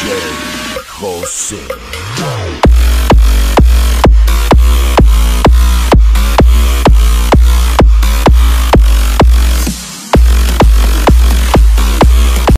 DJ Jose.